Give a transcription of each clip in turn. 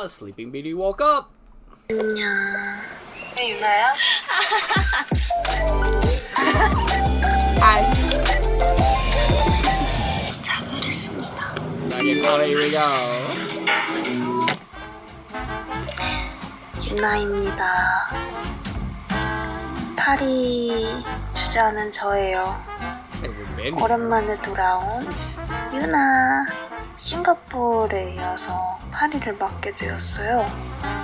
Ah, Sleeping Beauty woke up. 안녕. 네, 유나야? Okay, oh, here we go. 유나입니다. 파리 주자는 저예요. 오랜만에 돌아온 유나. 싱가포르에 이어서 파리를 맡게 되었어요.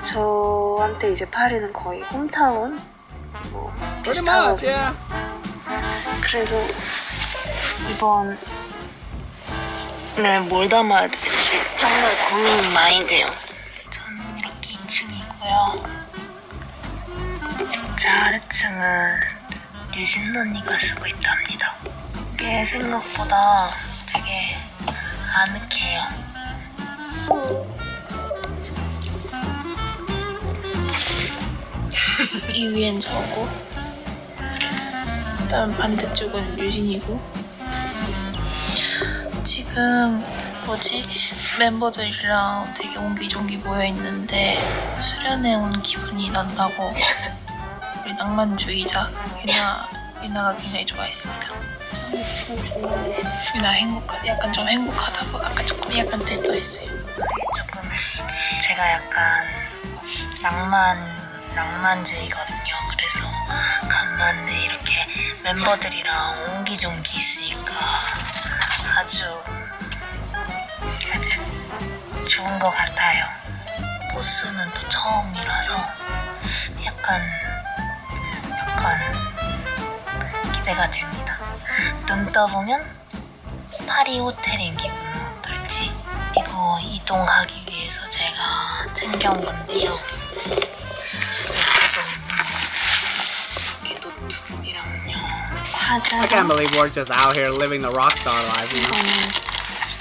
저한테 이제 파리는 거의 홈타운 뭐 비슷하거든요. 그래서 이번 네뭘 담아야 될지 정말 고민이 많이 돼요. 저는 이렇게 2층이고요. 자 아래층은 유진 언니가 쓰고 있답니다. 이게 생각보다 되게 아늑해요. 이 위엔 저고 그다음 반대쪽은 유진이고 지금 뭐지 멤버들이랑 되게 옹기종기 모여 있는데 수련회 온 기분이 난다고 우리 낭만주의자 유나 유나가 굉장히 좋아했습니다. 유나 행복하 약간 좀 행복하다고 아까 조금 약간 들떠했어요. 조금 제가 약간 낭만 낭만주의거든요. 그래서 간만에 이렇게 멤버들이랑 옹기종기 있으니까 아주 아주 좋은 것 같아요. 보스는 또 처음이라서 약간 약간 기대가 됩니다. 눈 떠보면 파리 호텔인 기분은 어떨지 이거 이동하기 위해서 제가 챙겨온 건데요. I can't believe we're just out here living the rock star life. you know? 이거는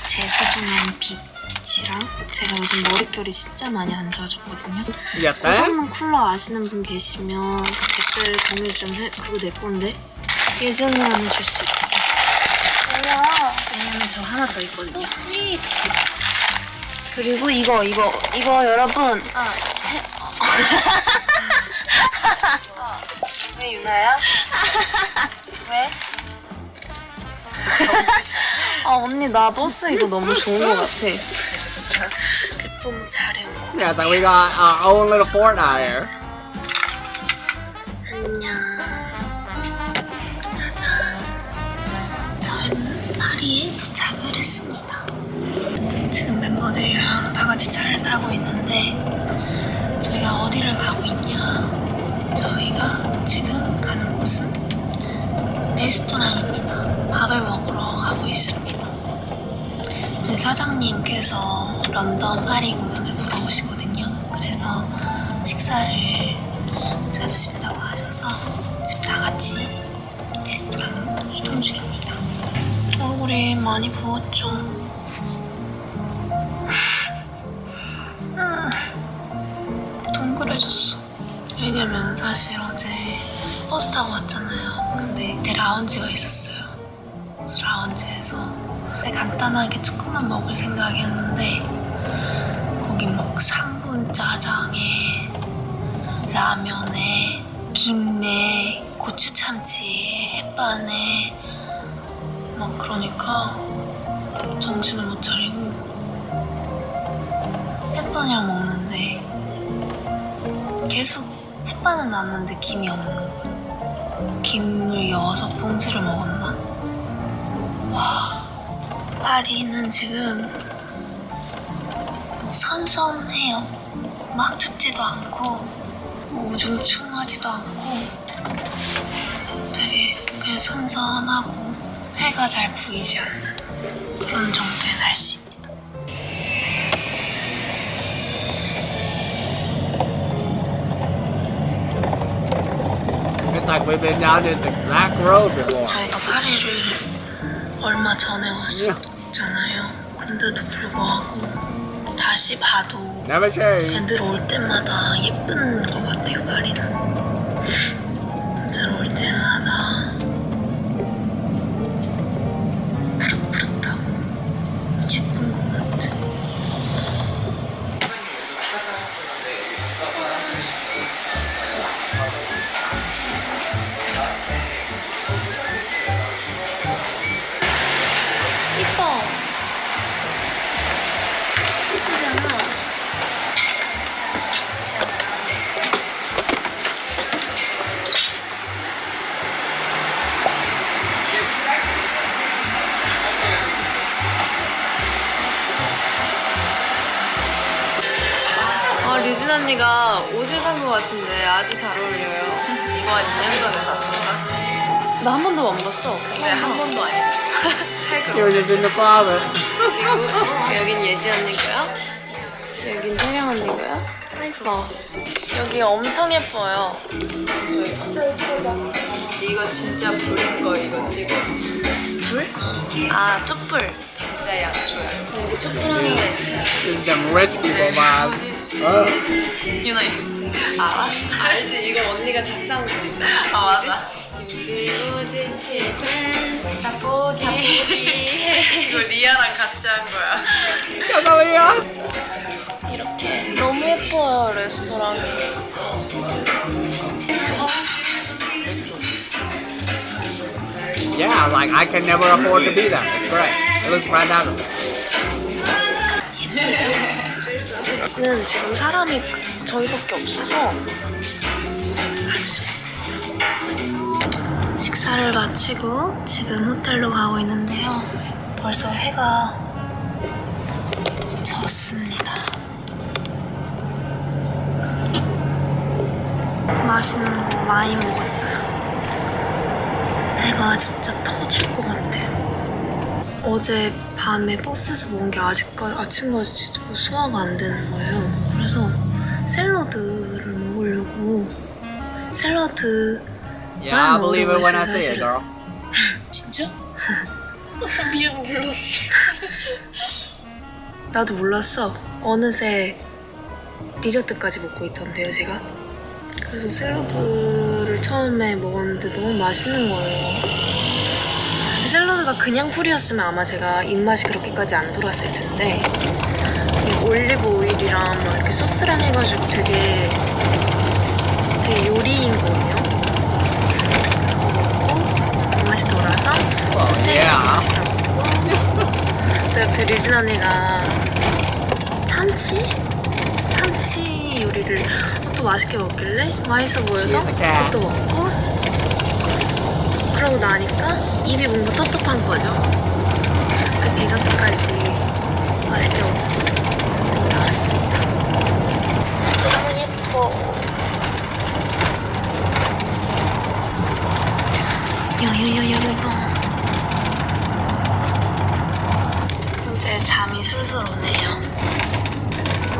제 소중한 빗이랑 제가 요즘 머릿결이 진짜 많이 안 좋아졌거든요. That? 고성능 쿨러 아시는 분 계시면 그 댓글 공유 좀 해. 그거 내 건데 예전으로 하면 줄 수 있지. 뭐야? 왜냐면 저 하나 더 있거든요. sweet. 그리고 이거 이거 이거 여러분 아. 왜 유나야? 왜? 아 언니 나 버스 이거 너무 좋은 것 같아. 너무 잘해온 거. Yeah, it's like we got our own little fort out here. 안녕. 짜잔. 저희는 파리에 도착을 했습니다. 지금 멤버들이랑 다 같이 차를 타고 있는데 저희가 어디를 가고 있냐? 저희가 지금 가는 곳은 레스토랑입니다. 밥을 먹으러 가고 있습니다. 제 사장님께서 런던 파리 공연을 보러 오시거든요. 그래서 식사를 사주신다고 하셔서 지금 다 같이 레스토랑 이동 중입니다. 얼굴이 많이 부었죠. 음, 동그래졌어. 왜냐면 사실 어제 버스 타고 왔잖아요. 근데 제 라운지가 있었어요. 그래서 라운지에서 간단하게 조금만 먹을 생각이었는데 거기 막 3분 짜장에 라면에 김에 고추 참치에 햇반에 막 그러니까 정신을 못 차리고 햇반이랑 먹는데 계속 햇반은 남는데 김이 없는 거야. 김을 여서 봉지를 먹었나? 와, 파리는 지금 선선해요. 막 춥지도 않고 우중충하지도 않고 되게 그냥 선선하고 해가 잘 보이지 않는 그런 정도의 날씨 like we've been down this exact road before. 저희가 파리를 얼마 전에 왔었잖아요. 근데도 불구하고 다시 봐도 Never change. 들어올 때마다 예쁜 것 같아요, 파리는. 유진 언니가 옷을 산 것 같은데 아주 잘 어울려요. 이거 한 2년 전에 샀을까? 나한 번도 안 봤어. 근데 한 번도 in the closet. 그리고 여긴 예지 언니고요. 여긴 태령 언니고요. 예뻐. 여기 엄청 예뻐요. 이거 진짜 불인 거 이거 찍어. 불? 아 촛불. 진짜 양초야. 여기 촛불 하나가 있어요. This is them rich people vibes. Oh. 유나 알아? 알지? 이거 언니가 작사한 것도 있잖아. 아 맞아. 힘들고 지칠 땐다 포기. 이거 리아랑 같이 한 거야. Casalia. 이렇게 너무 예뻐요 레스토랑이. Yeah, like I can never afford to be there. It's great. It looks right down to me. 는 지금 사람이 저희밖에 없어서 아주 좋습니다. 식사를 마치고 지금 호텔로 가고 있는데요. 벌써 해가 졌습니다. 맛있는 거 많이 먹었어요. 배가 진짜 터질 것 같아요. 어제 밤에 버스에서 먹은 게 아직까지 아침까지도 소화가 안 되는 거예요. 그래서 샐러드를 먹으려고 샐러드 Yeah, I believe it when I 사실은. see it, girl. 진짜? 미안 몰랐어. 나도 몰랐어. 어느새 디저트까지 먹고 있던데요, 제가. 그래서 샐러드를 처음에 먹었는데 너무 맛있는 거예요. 샐러드가 그냥 풀이었으면 아마 제가 입맛이 그렇게까지 안 돌았을 텐데 이 올리브 오일이랑 뭐 이렇게 소스랑 해가지고 되게 되게 요리인 거예요. 그거 먹고 입맛이 돌아서 Well, 스테이크 yeah. 맛있다 먹고 또 옆에 류진 언니가 참치? 참치 요리를 또 맛있게 먹길래 맛있어 보여서. 그것도 먹고 그러고 나니까 입이 뭔가 텁텁한 거죠 그 디저트까지 맛있게 먹고 나왔습니다 너무 예뻐 요요요요요 이제 잠이 술술 오네요.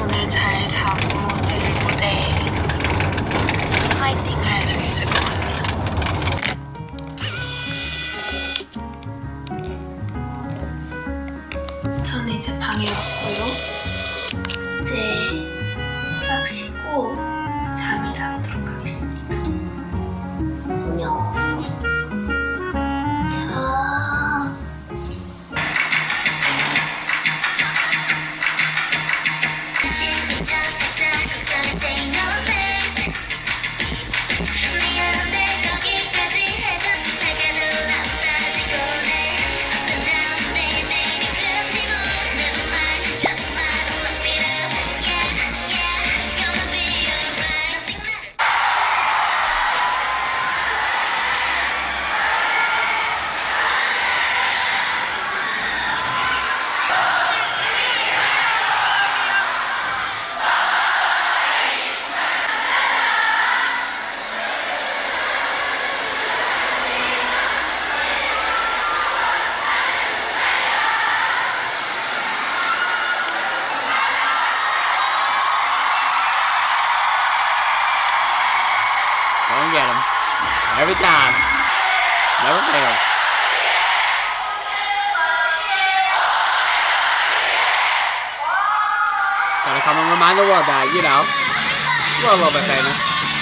오늘 잘 자고 내일 무대 파이팅 할 수 있을 것 같아요. 이 Every time. Never fails. Gotta come and remind the world that, you know, we're a little bit famous.